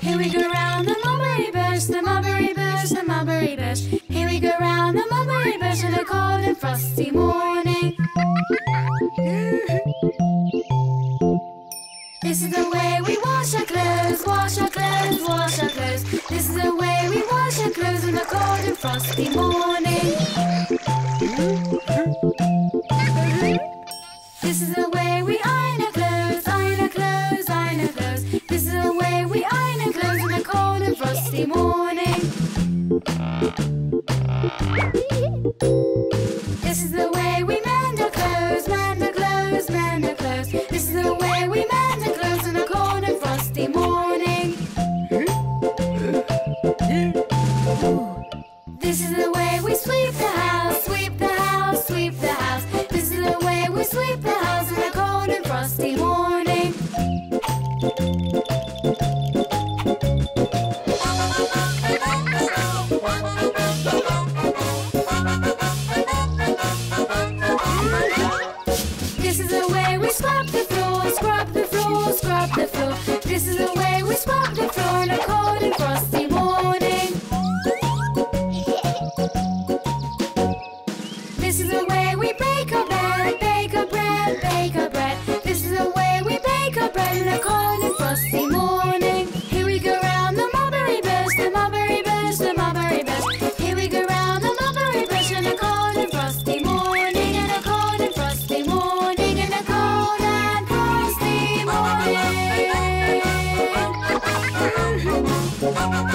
Here we go round the mulberry bush, the mulberry bush, the mulberry bush. Here we go round the mulberry bush in a cold and frosty morning. This is the way we wash our clothes, wash our clothes, wash our clothes. This is the way we wash our clothes in a cold and frosty morning. Is the way we iron clothes, iron clothes, iron clothes. This is the way we iron clothes in a cold and frosty morning. This is the way we swap the floor, scrub the floor, scrub